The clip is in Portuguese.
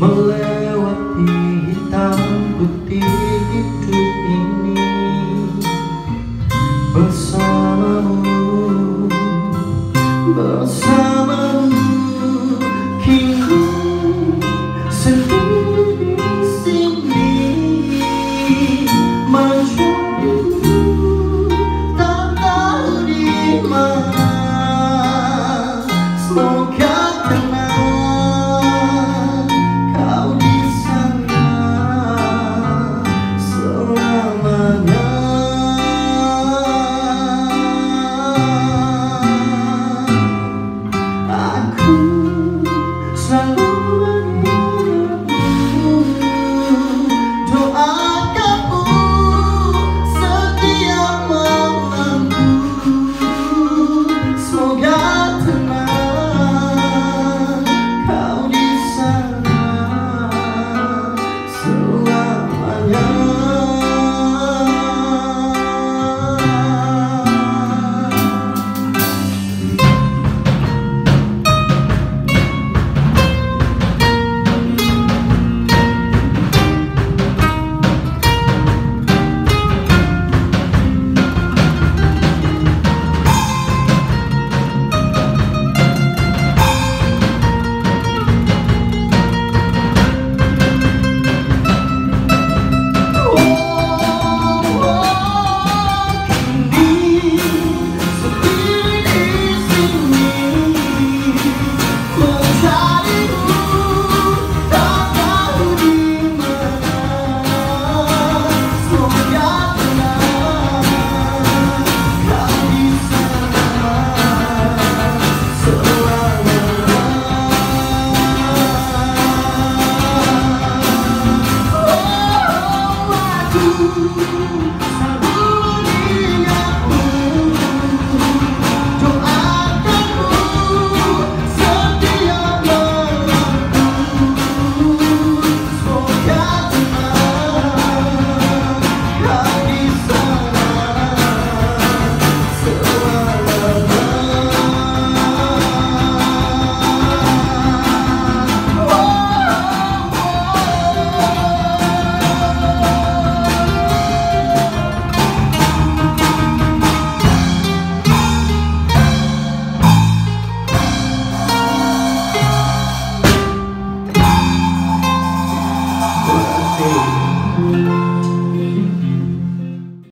Malaria. Senhor.